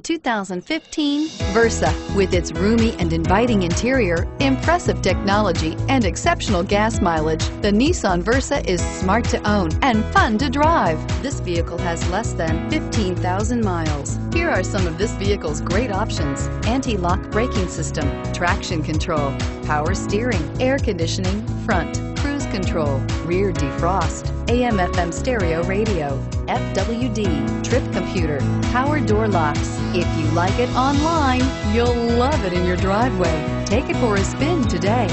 The 2015 Versa. With its roomy and inviting interior, impressive technology, and exceptional gas mileage, the Nissan Versa is smart to own and fun to drive. This vehicle has less than 15,000 miles. Here are some of this vehicle's great options. Anti-lock braking system, traction control, power steering, air conditioning, front, control, rear defrost, AM FM stereo radio, FWD, trip computer, power door locks. If you like it online, you'll love it in your driveway. Take it for a spin today.